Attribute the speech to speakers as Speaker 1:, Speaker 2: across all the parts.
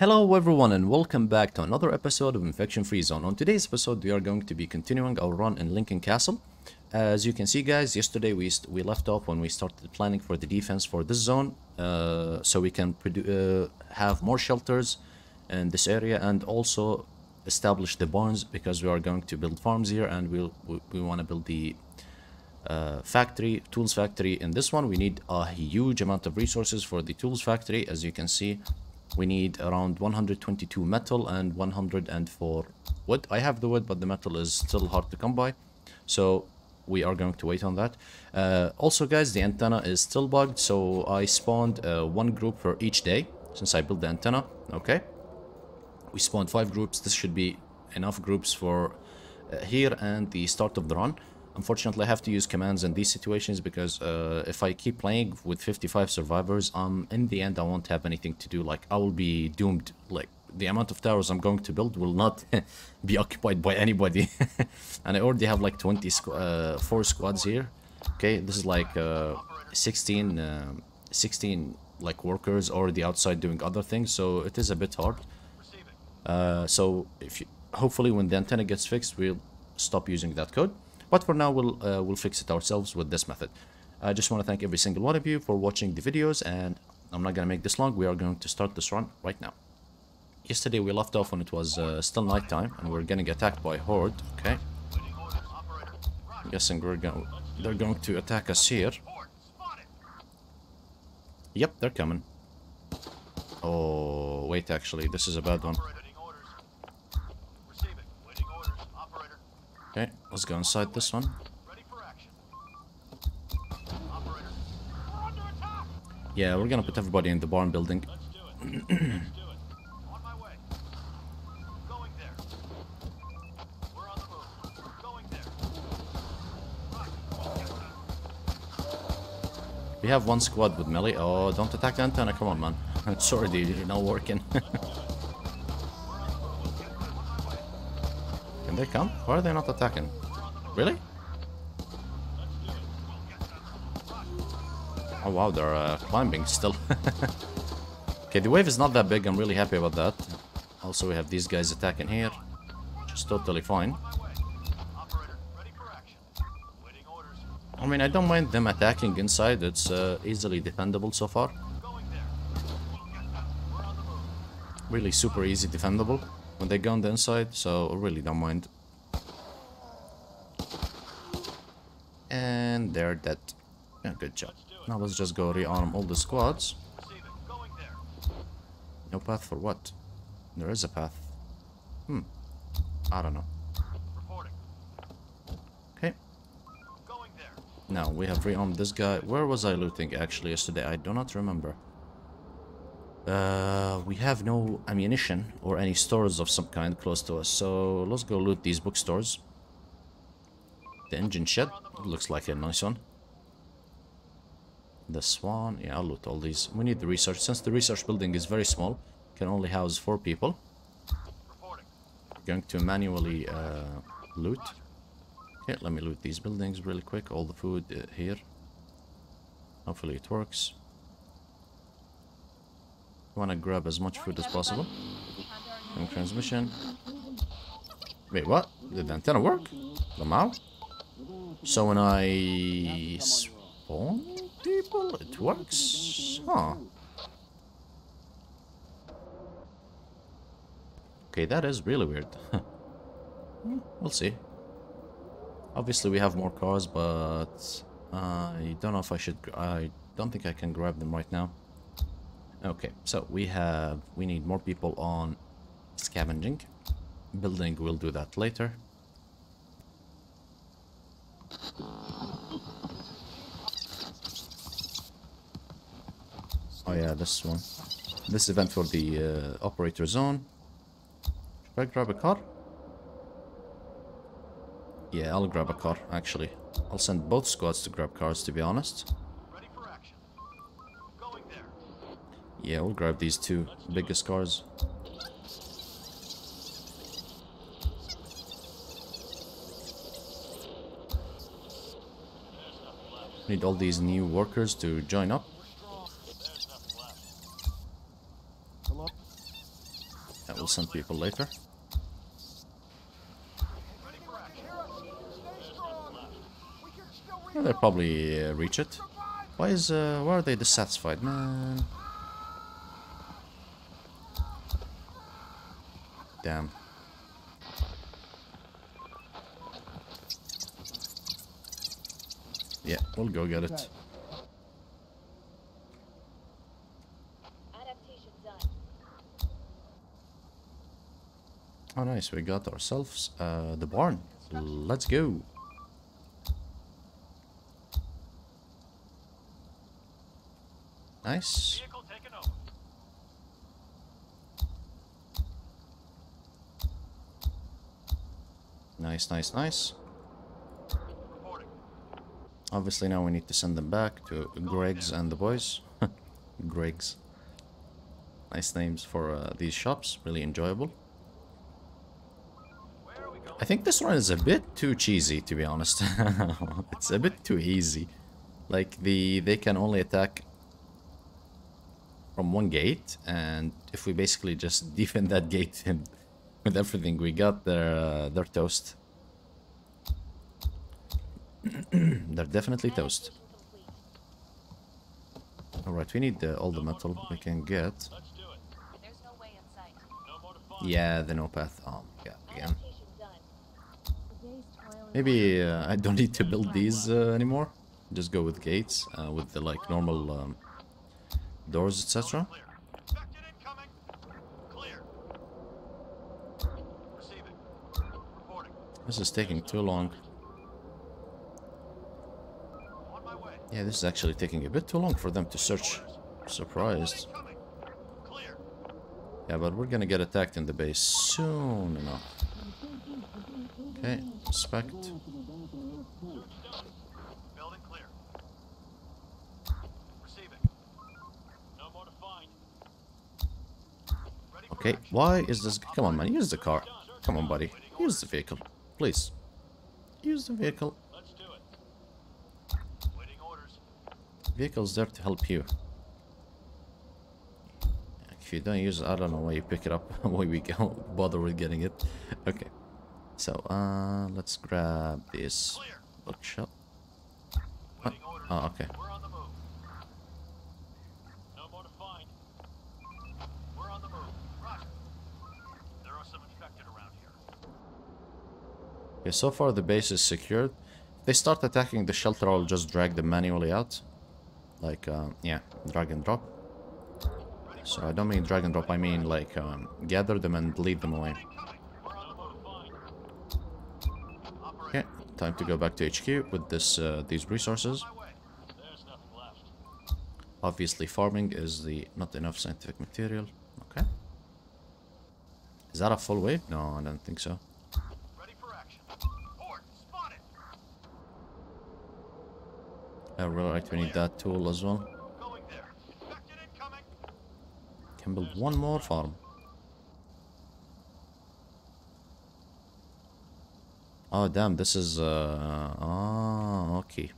Speaker 1: Hello everyone and welcome back to another episode of Infection Free Zone. On today's episode we are going to be continuing our run in Lincoln Castle. As you can see guys, yesterday we, we left off when we started planning for the defense for this zone. Uh, so we can uh, have more shelters in this area and also establish the barns because we are going to build farms here and we'll, we, we want to build the uh, factory, tools factory. In this one we need a huge amount of resources for the tools factory as you can see we need around 122 metal and 104 wood. I have the wood, but the metal is still hard to come by. So we are going to wait on that. Uh, also, guys, the antenna is still bugged. So I spawned uh, one group for each day since I built the antenna. Okay. We spawned five groups. This should be enough groups for uh, here and the start of the run. Unfortunately, I have to use commands in these situations because uh, if I keep playing with 55 survivors, um, in the end I won't have anything to do. Like, I will be doomed. Like, the amount of towers I'm going to build will not be occupied by anybody. and I already have like 20 squ uh, four squads here. Okay, this is like uh, 16, uh, 16 like workers already outside doing other things, so it is a bit hard. Uh, so if you, hopefully when the antenna gets fixed, we'll stop using that code. But for now, we'll, uh, we'll fix it ourselves with this method. I just want to thank every single one of you for watching the videos, and I'm not going to make this long. We are going to start this run right now. Yesterday, we left off when it was uh, still nighttime, and we are getting attacked by Horde, okay? I'm guessing we're going they're going to attack us here. Yep, they're coming. Oh, wait, actually, this is a bad one. Okay, let's go inside this one. Yeah, we're gonna put everybody in the barn building. we have one squad with melee. Oh, don't attack the antenna. Come on, man. It's already not working. they come? Why are they not attacking? Really? Oh wow, they're uh, climbing still. okay, the wave is not that big. I'm really happy about that. Also, we have these guys attacking here. Just totally fine. I mean, I don't mind them attacking inside. It's uh, easily defendable so far. Really super easy defendable when they go on the inside, so I really don't mind. And they're dead. Yeah, good job. Now let's just go rearm all the squads. No path for what? There is a path. Hmm. I don't know. Okay. Now, we have rearmed this guy. Where was I looting actually yesterday? I do not remember. Uh, we have no ammunition or any stores of some kind close to us, so let's go loot these bookstores. The engine shed looks like a nice one. The swan, yeah, I'll loot all these. We need the research. Since the research building is very small, can only house four people. Going to manually uh, loot. Okay, let me loot these buildings really quick. All the food uh, here. Hopefully it works want to grab as much food as possible. And transmission. Wait, what? Did the antenna work? Somehow? So when I spawn people, it works? Huh. Okay, that is really weird. Hmm, we'll see. Obviously we have more cars, but I don't know if I should... I don't think I can grab them right now. Okay, so we have, we need more people on scavenging. Building, we'll do that later. Oh yeah, this one. This event for the uh, operator zone. Should I grab a car? Yeah, I'll grab a car, actually. I'll send both squads to grab cars, to be honest. Yeah, we'll grab these two biggest cars. Need all these new workers to join up. I will send people later. Yeah, they'll probably uh, reach it. Why is uh, why are they dissatisfied, man? Damn. Yeah, we'll go get it. Oh, nice. We got ourselves uh, the barn. Let's go. Nice. Nice, nice, nice. Obviously now we need to send them back to Greg's and the boys. Greg's. Nice names for uh, these shops. Really enjoyable. I think this one is a bit too cheesy, to be honest. it's a bit too easy. Like the they can only attack from one gate, and if we basically just defend that gate with everything we got, they're uh, they're toast. they're definitely toast. All right, we need all the metal we can get. Yeah, the no path. Oh, yeah, again. Maybe uh, I don't need to build these uh, anymore. Just go with gates, uh, with the like normal um, doors, etc. This is taking too long.
Speaker 2: On my way.
Speaker 1: Yeah, this is actually taking a bit too long for them to search. Surprised. Yeah, but we're gonna get attacked in the base soon enough. Okay,
Speaker 2: for
Speaker 1: Okay, why is this... Come on, man, use the car. Come on, buddy. Use the vehicle. Please. Use the vehicle.
Speaker 2: Let's do it. Waiting orders.
Speaker 1: Vehicle's there to help you. If you don't use it, I don't know why you pick it up. why we don't bother with getting it. Okay. So, uh, let's grab this bookshop.
Speaker 2: Waiting.
Speaker 1: Oh, okay.
Speaker 2: We're on the move. No more to find. We're on the move. Roger. There are some infected around here.
Speaker 1: Okay, so far the base is secured. If they start attacking the shelter, I'll just drag them manually out. Like, uh, yeah, drag and drop. So I don't mean drag and drop, I mean like um, gather them and lead them away. Okay, time to go back to HQ with this uh, these resources. Obviously, farming is the not enough scientific material. Okay. Is that a full wave? No, I don't think so. I really like we need that tool as well. Can build one more farm. Oh damn, this is uh ah okay.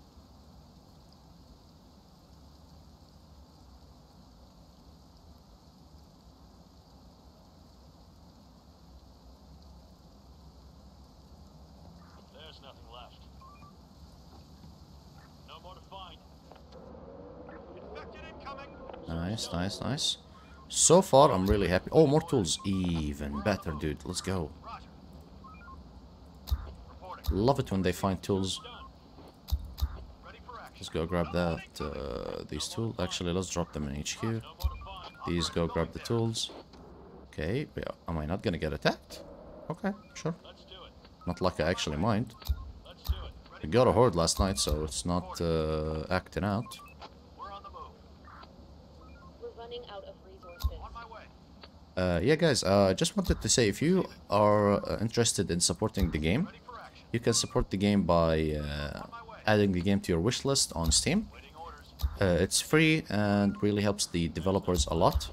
Speaker 2: There's nothing left. No more to find. Infected incoming.
Speaker 1: Nice, nice. So far, I'm really happy. Oh, more tools. Even better, dude. Let's go. Love it when they find tools. Let's go grab that. Uh, these tools. Actually, let's drop them in HQ. These go grab the tools. Okay, am I not gonna get attacked? Okay, sure. Not like I actually mind. We got a horde last night, so it's not uh, acting out.
Speaker 2: We're on the move.
Speaker 3: We're running out of resources.
Speaker 2: On my way.
Speaker 1: Uh, yeah, guys, uh, I just wanted to say if you are uh, interested in supporting the game,
Speaker 2: Ready for action.
Speaker 1: you can support the game by uh, adding the game to your wish list on Steam. Uh, it's free and really helps the developers a lot.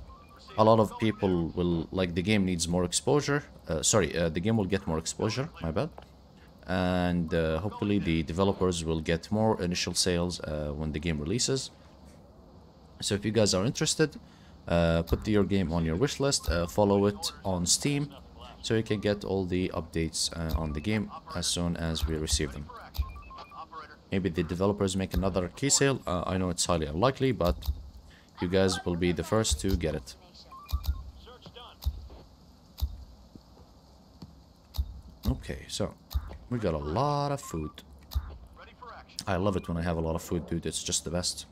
Speaker 1: A lot of people will like the game needs more exposure. Uh, sorry, uh, the game will get more exposure. My bad. And uh, hopefully the developers will get more initial sales uh, when the game releases. So if you guys are interested, uh, put your game on your wish list, uh, follow it on Steam, so you can get all the updates uh, on the game as soon as we receive them. Maybe the developers make another key sale. Uh, I know it's highly unlikely, but you guys will be the first to get it. Okay, so we got a lot of food. I love it when I have a lot of food, dude. It's just the best.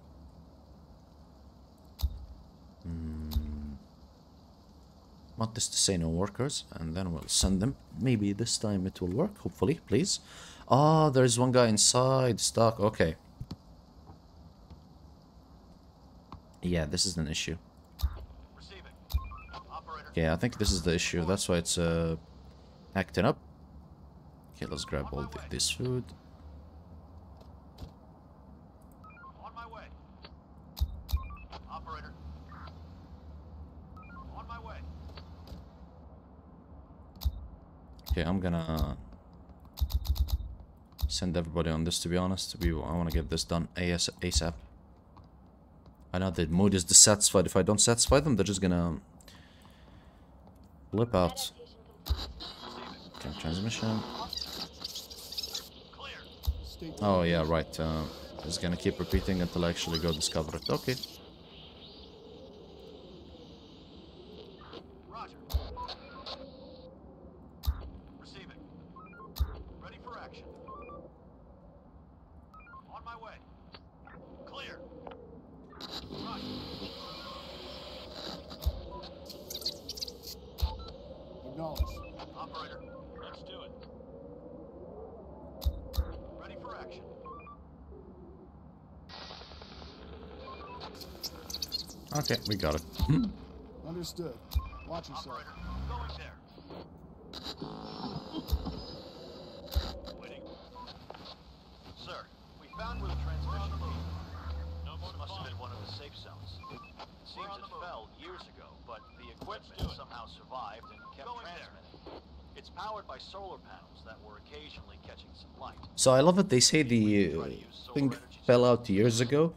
Speaker 1: Want this to say no workers, and then we'll send them. Maybe this time it will work. Hopefully, please. Ah, there's one guy inside stock. Okay. Yeah, this is an issue. Yeah, I think this is the issue. That's why it's uh acting up. Okay, let's grab all th this food.
Speaker 2: on my way. Operator. On my way.
Speaker 1: Okay, I'm gonna send everybody on this. To be honest, we I want to get this done AS ASAP. I know the mood is dissatisfied. If I don't satisfy them, they're just gonna flip out. Okay, transmission. Oh yeah, right. Uh, it's gonna keep repeating until I actually go discover it. Okay.
Speaker 2: Roger. Receiving. Ready for action. On my way. Clear. Roger.
Speaker 4: Acknowledged.
Speaker 2: Operator, let's do it. Ready for action.
Speaker 1: Okay, we got it.
Speaker 4: Understood. Watch yourself.
Speaker 2: Operator, going there. Waiting. Sir, we found where the transmission came from. No This Must have been one of the safe zones. Seems it fell years ago, but the equipment somehow survived and kept transmitting. There. It's powered by solar panels that were occasionally catching some light.
Speaker 1: So I love it. They say the uh, thing fell out years ago,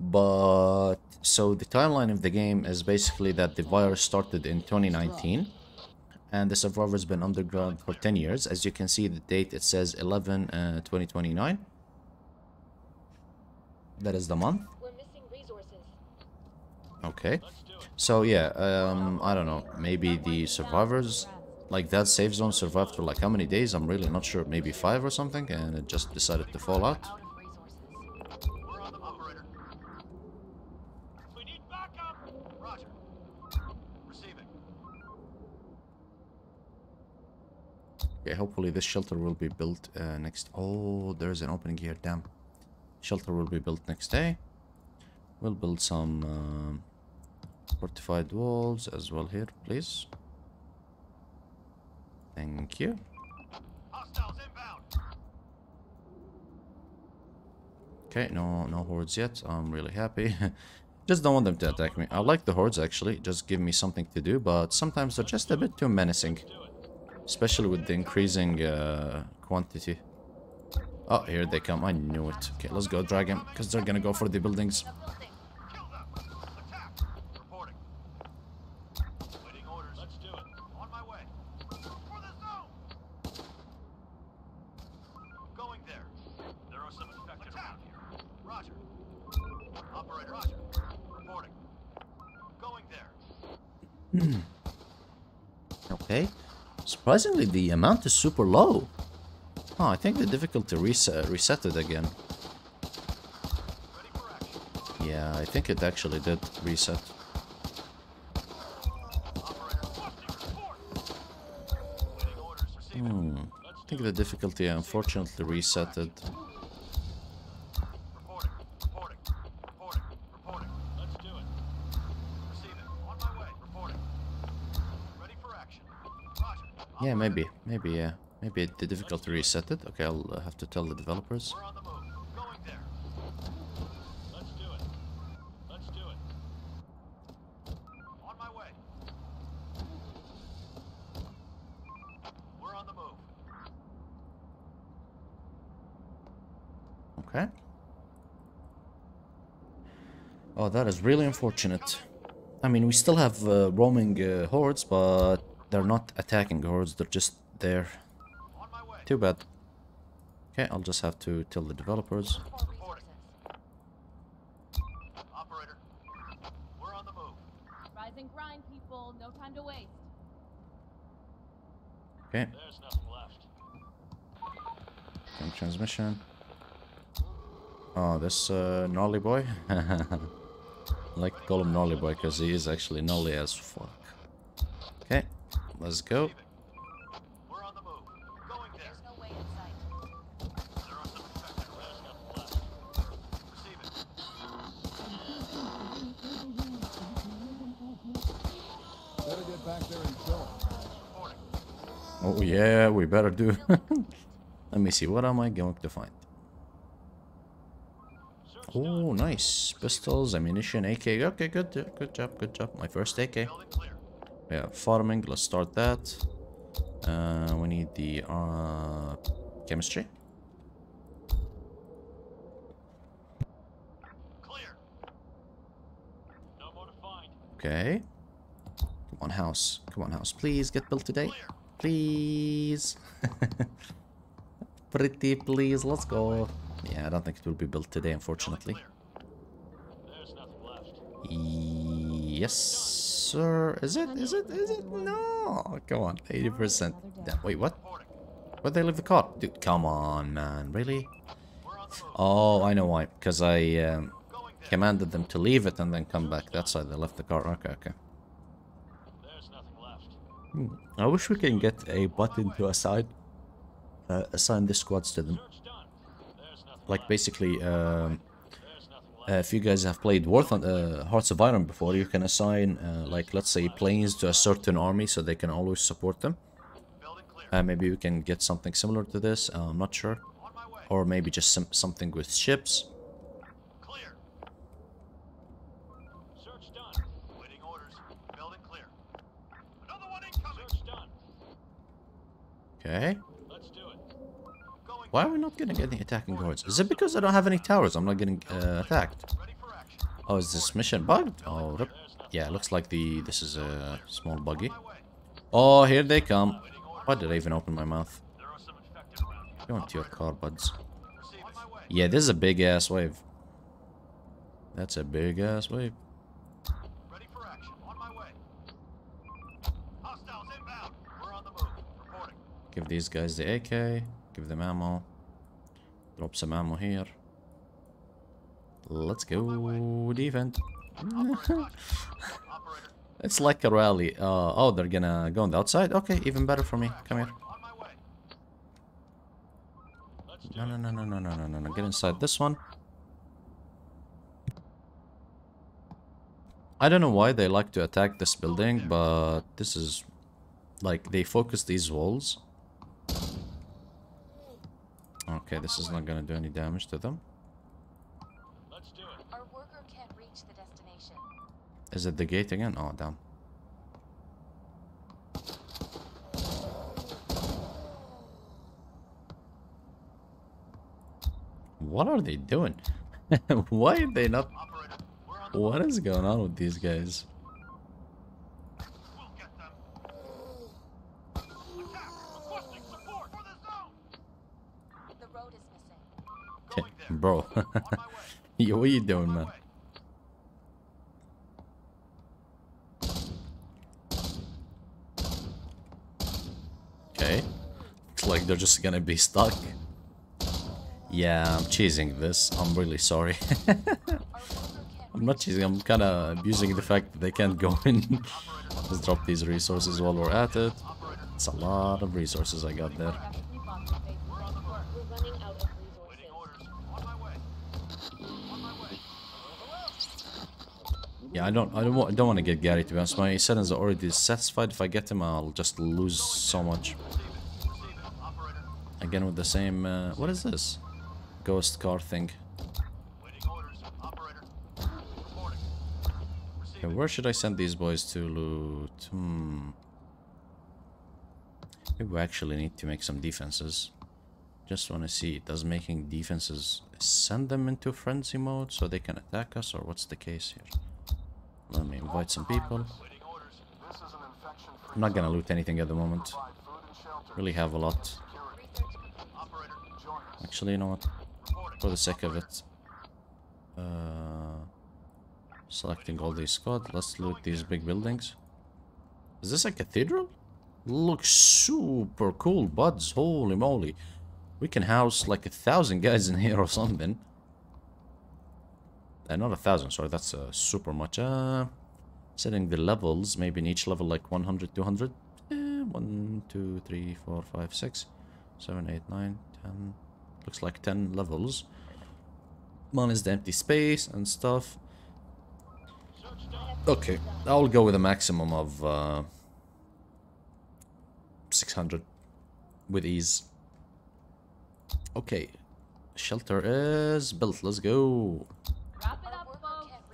Speaker 1: but so the timeline of the game is basically that the virus started in 2019, and the survivor's been underground for 10 years. As you can see, the date it says 11 uh, 2029. That is the month.
Speaker 3: We're missing resources.
Speaker 1: Okay. So yeah, um, I don't know. Maybe the survivors, like that safe zone, survived for like how many days? I'm really not sure. Maybe five or something, and it just decided to fall out. Okay, hopefully this shelter will be built uh, next. Oh, there's an opening here. Damn. Shelter will be built next day. We'll build some um fortified walls as well here, please. Thank you. Okay, no, no hordes yet. I'm really happy. just don't want them to attack me. I like the hordes actually. Just give me something to do, but sometimes they're just a bit too menacing, especially with the increasing uh, quantity. Oh, here they come. I knew it. Okay, let's go drag them, because they're gonna go for the buildings. Okay. Surprisingly, the amount is super low. Oh, I think the difficulty reset resetted again.
Speaker 2: Ready for action.
Speaker 1: Yeah, I think it actually did reset. Hmm. I think the difficulty unfortunately resetted.
Speaker 2: Reporting. Reporting. Reporting. Reporting. Let's do it. Receiving. On my way. Reporting. Ready for action. Roger.
Speaker 1: Yeah, maybe. Maybe, yeah. Maybe the difficulty it. Okay, I'll uh, have to tell the developers.
Speaker 2: We're on the move. Going there. Let's do it. Let's do it. On my way. We're on the move.
Speaker 1: Okay. Oh, that is really unfortunate. I mean, we still have uh, roaming uh, hordes, but they're not attacking hordes. They're just there.
Speaker 2: On my way.
Speaker 1: Too bad. Okay, I'll just have to tell the developers.
Speaker 2: Operator, we're on the move.
Speaker 5: Rise and grind, people. No time to waste.
Speaker 1: Okay,
Speaker 2: There's nothing left.
Speaker 1: and transmission. Oh, this uh, gnarly boy. I like to call him gnarly boy because he is actually gnarly as fuck. Let's go. Oh yeah, we better do. Let me see, what am I going to find? Oh, nice. Pistols, ammunition, AK. Okay, good, good job, good job. My first AK. Yeah, farming, let's start that. Uh, we need the uh, chemistry.
Speaker 2: Clear. No more to find.
Speaker 1: Okay. Come on, house. Come on, house. Please get built today.
Speaker 2: Clear.
Speaker 1: Please. Pretty please, let's go. Yeah, I don't think it will be built today, unfortunately.
Speaker 2: clear.
Speaker 1: Yes, sir. Is it? Is it? Is it? No. Come on, 80%. Yeah, wait, what? Where'd they leave the car? Dude, come on, man. Really? Oh, I know why. Because I um, commanded them to leave it and then come back. That's why they left the car. Okay, okay. Hmm. I wish we can get a button to assign uh, assign the squads to them. Like basically, um. Uh, if you guys have played War Thun- uh, Hearts of Iron before, you can assign uh, like let's say planes to a certain army so they can always support them. Uh, maybe we can get something similar to this. Uh, I'm not sure,
Speaker 2: On
Speaker 1: or maybe just some something with ships.
Speaker 2: Clear.
Speaker 1: Why are we not getting any attacking guards? Is it because I don't have any towers? I'm not getting uh, attacked. Oh, is this mission bugged? Oh, rip. yeah. It looks like the this is a small buggy. Oh, here they come. Why did I even open my mouth? Go into your car, buds. Yeah, this is a big ass wave. That's a big ass wave. Give these guys the AK. Give them ammo. Drop some ammo here. Let's go
Speaker 2: caution.
Speaker 1: It's like a rally. Uh, oh, they're gonna go on the outside? Okay, even better for me. Come here.
Speaker 2: On my way. Let's do
Speaker 1: No, no, no, no, no, no, no, no, no. Get inside this one. I don't know why they like to attack this building, but this is like they focus these walls. Okay, this is not gonna do any damage to them.
Speaker 2: Let's do it.
Speaker 3: Our worker can't reach the destination.
Speaker 1: Is it the gate again? Oh, damn. What are they doing? why are they not
Speaker 2: Operator. We're on the
Speaker 1: What is going on with these guys? Bro. Yo, what are you doing, man? Okay. Looks like they're just gonna be stuck. Yeah, I'm cheesing this. I'm really sorry. I'm not cheesing, I'm kinda abusing the fact that they can't go in. Let's drop these resources while we're at it. It's a lot of resources I got there. Yeah, I don't, I don't, I don't want to get Gary to be honest. My settings are already satisfied. If I get him, I'll just lose so much. Again with the same. Uh, what is this? Ghost car thing. Okay, where should I send these boys to loot? Hmm. Maybe we actually need to make some defenses. Just want to see, does making defenses send them into frenzy mode so they can attack us, or what's the case here? Let me invite some people. I'm not gonna loot anything at the moment. Really have a lot. Actually, you know what? For the sake of it. Uh, selecting all these squad. Let's loot these big buildings. Is this a cathedral? Looks super cool, buds. Holy moly. We can house like a thousand guys in here or something. Uh, not a thousand, sorry, that's uh, super much. Uh, setting the levels, maybe in each level like 100, 200. Eh, 1, 2, 3, 4, 5, 6, 7, 8, 9, 10. Looks like 10 levels. One is the empty space and stuff. Okay, I'll go with a maximum of uh, 600 with ease. Okay, shelter is built. Let's go.
Speaker 5: Wrap it up, folks.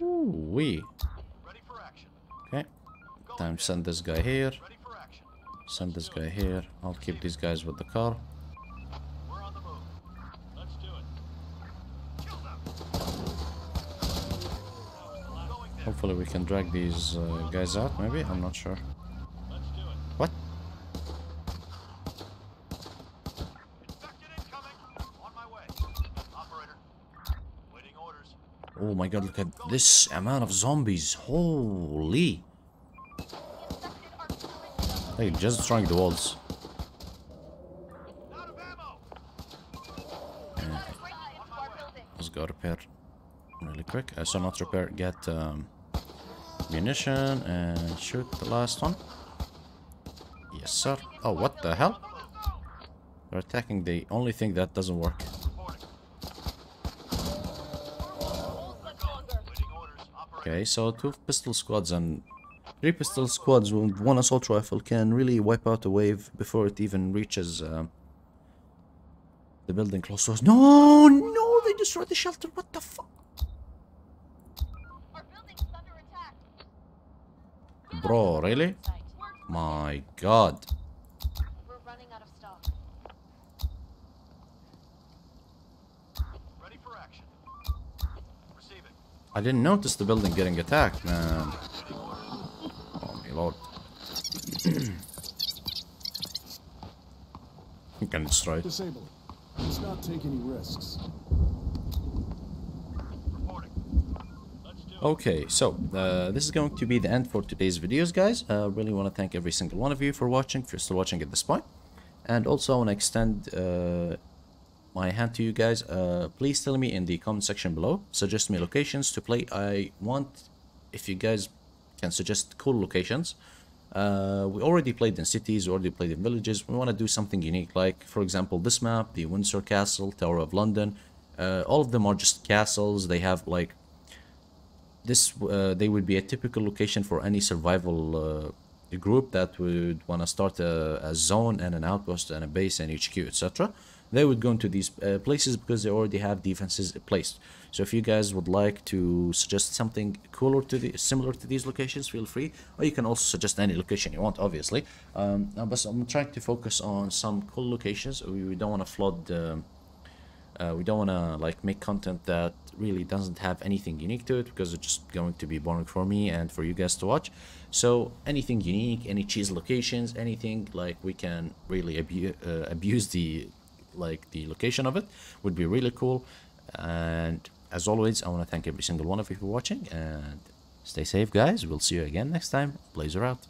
Speaker 2: Ooh-wee.
Speaker 1: Okay. Time to send this guy here. Send this guy here. I'll keep these guys with the car. Hopefully we can drag these uh, guys out, maybe? I'm not sure. Oh my god, look at this amount of zombies. Holy.
Speaker 3: Infected are
Speaker 1: Hey, just destroying the walls. Let's go repair really quick. Uh, so not repair, get um, munition and shoot the last one. Yes, sir. Oh, what the hell? They're attacking the only thing that doesn't work. Okay, so two pistol squads and three pistol squads with one assault rifle can really wipe out a wave before it even reaches um, the building close to us. No, no, they destroyed the shelter. What the fuck?
Speaker 3: Our building is under attack.
Speaker 1: Bro, really? My god.
Speaker 3: We're running out of stock.
Speaker 2: Ready for action. Receiving.
Speaker 1: I didn't notice the building getting attacked, man. Oh my lord. I'm gonna destroy it.
Speaker 4: Disable it. Let's not take any risks.
Speaker 2: Reporting. Let's do it.
Speaker 1: Okay, so uh, this is going to be the end for today's videos, guys. I uh, really want to thank every single one of you for watching, if you're still watching at this point. And also, I want to extend uh, my hand to you guys. Uh, please tell me in the comment section below, suggest me locations to play. I want, if you guys can suggest cool locations. Uh, we already played in cities, we already played in villages. We want to do something unique, like, for example, this map, the Windsor Castle, Tower of London. Uh, all of them are just castles. They have, like, this uh, they would be a typical location for any survival uh, group that would want to start a, a zone and an outpost and a base and HQ etc. They would go into these uh, places because they already have defenses placed. So if you guys would like to suggest something cooler to the similar to these locations, feel free. Or you can also suggest any location you want, obviously. Um, uh, but I'm trying to focus on some cool locations. We, we don't want to flood. Um, uh, we don't want to like make content that really doesn't have anything unique to it because it's just going to be boring for me and for you guys to watch so anything unique any cheese locations anything like we can really abu- uh, abuse the like the location of it would be really cool. And as always i want to thank every single one of you for watching and stay safe guys. We'll see you again next time. Blazer out